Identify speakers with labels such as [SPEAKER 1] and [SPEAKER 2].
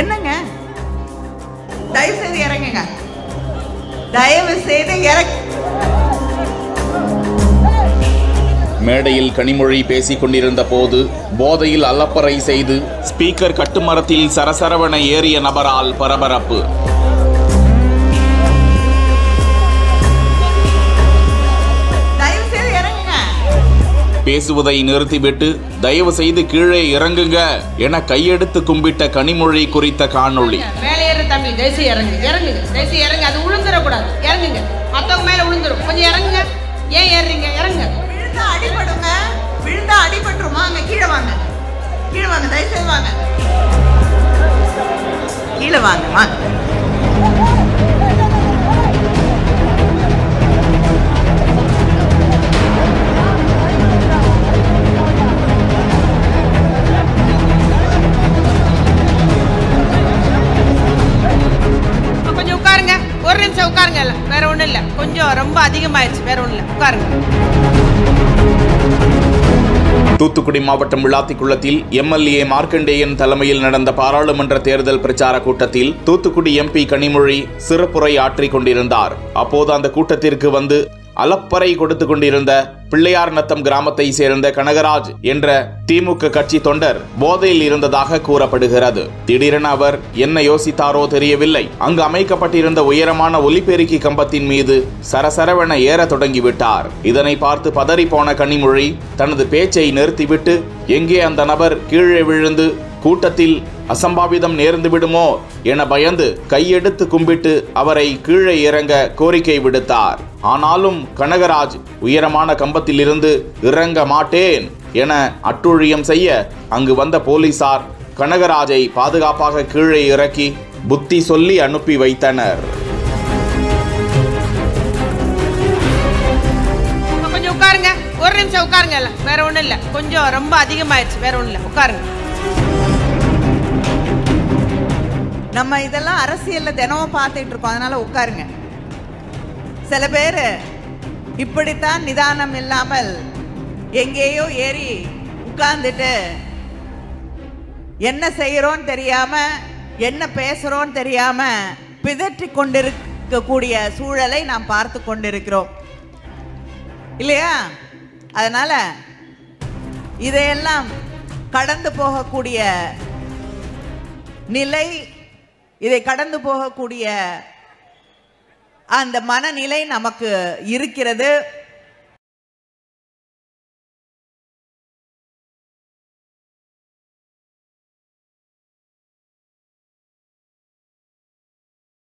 [SPEAKER 1] என்னங்க? தயவு செய்து இறங்குங்க. தயவு செய்து இறங்க
[SPEAKER 2] மேடையில் கனிமொழி பேசிக் கொண்டிருந்த போது போதையில் அல்லப்பறை செய்து ஸ்பீக்கர் கட்டுமரத்தில் சரசரவன ஏறிய நபரால் பரபரப்பு. பேசுவதை நிறுத்திவிட்டு தயவு செய்து கீழே இறங்குங்க என கையெடுத்து கும்பிட்ட கனிமொழி குறித்த காணொளி.
[SPEAKER 3] ஏன் ஏறுறீங்க? இறங்குங்க.
[SPEAKER 1] விழுந்தா அடிபடுங்க. விழுந்தா அடிபட்டுருமா? அங்க கீழே வாங்க. கீழே வாங்க தயவு செய்து வாங்க. கீழே வாங்க வாங்க.
[SPEAKER 3] உட்காருங்க வேற ஒன்றும் இல்லை. கொஞ்சம் ரொம்ப அதிகமாயிருச்சு வேற ஒன்றும் இல்லை. உட்காருங்க.
[SPEAKER 2] தூத்துக்குடி மாவட்டம் விளாத்திக்குளத்தில் எம்எல்ஏ மார்க்கண்டேயன் தலைமையில் நடந்த பாராளுமன்ற தேர்தல் பிரச்சார கூட்டத்தில் தூத்துக்குடி எம்பி கனிமொழி சிறப்புரை ஆற்றிக் கொண்டிருந்தார். அப்போது அந்த கூட்டத்திற்கு வந்து அலப்பறை கொடுத்து கொண்டிருந்த பிள்ளையார் நத்தம் கிராமத்தை சேர்ந்த கனகராஜ் என்ற திமுக கட்சி தொண்டர் போதையில் இருந்ததாக கூறப்படுகிறது. திடீரென அவர் என்ன யோசித்தாரோ தெரியவில்லை. அங்கு அமைக்கப்பட்டிருந்த உயரமான ஒலிபெருக்கி கம்பத்தின் மீது சரசரவென ஏற தொடங்கிவிட்டார். இதனை பார்த்து பதறி போன கனிமொழி தனது பேச்சை நிறுத்திவிட்டு எங்கே அந்த நபர்? கீழே விழுந்து கூட்டத்தில் அசம்பாவிதம் நேர்ந்து விடுமோ? என பயந்து கையெடுத்து கும்பிட்டு அவரை கீழே இறங்க கோரிக்கை விடுத்தார். ஆனாலும் கனகராஜ் உயரமான கம்பத்திலிருந்து இறங்க மாட்டேன் என அட்டுழியம் செய்ய அங்கு வந்த போலீசார் கனகராஜை பாதுகாப்பாக கீழே இறக்கி புத்தி சொல்லி அனுப்பி வைத்தனர்.
[SPEAKER 3] கொஞ்சம் உட்காருங்க. ஒரு நிமிஷம் உட்காருங்க. இல்லை வேற ஒன்றும் இல்லை. கொஞ்சம் ரொம்ப அதிகமாயிடுச்சு வேற ஒன்றும் இல்லை. உட்காருங்க.
[SPEAKER 1] நம்ம இதெல்லாம் அரசியல்ல தினமும் பார்த்துட்டு இருக்கோம். அதனால உட்காருங்க. சில பேர் இப்படித்தான் நிதானம் இல்லாமல் எங்கேயோ ஏறி உட்கார்ந்துட்டு என்ன செய்கிறோன்னு தெரியாமல் என்ன பேசுகிறோன்னு தெரியாமல் பிதற்றி கொண்டிருக்கக்கூடிய சூழலை நாம் பார்த்து கொண்டிருக்கிறோம். இல்லையா? அதனால் இதையெல்லாம் கடந்து போகக்கூடிய நிலை இதை கடந்து போகக்கூடிய அந்த மனநிலை நமக்கு இருக்கிறது.